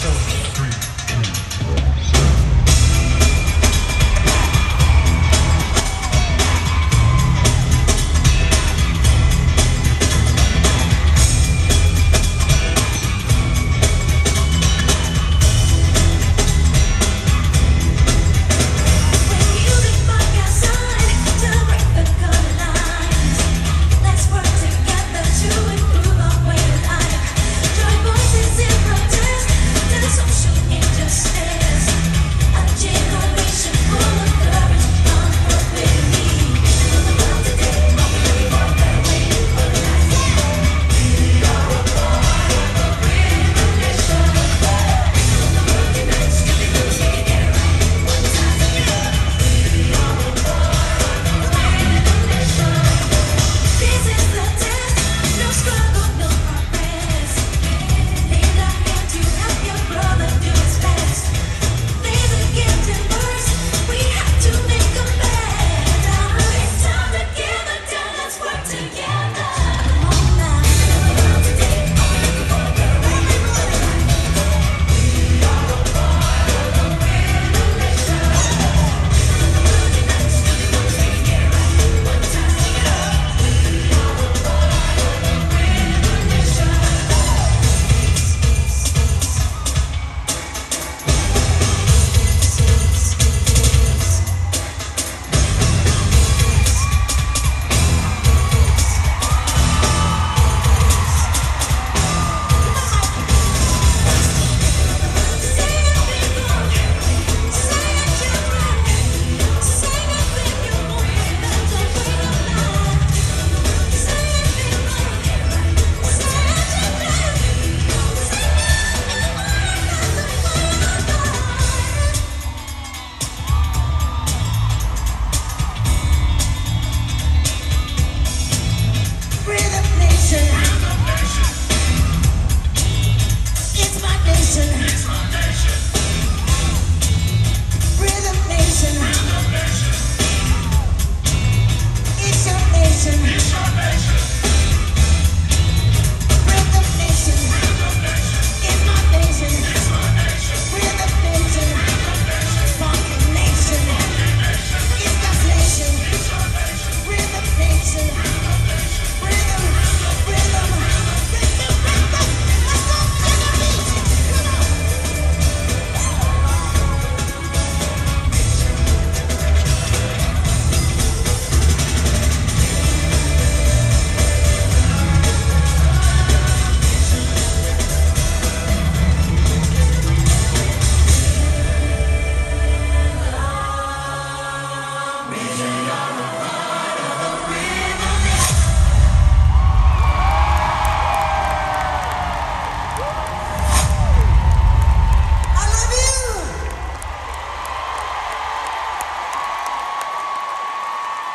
show.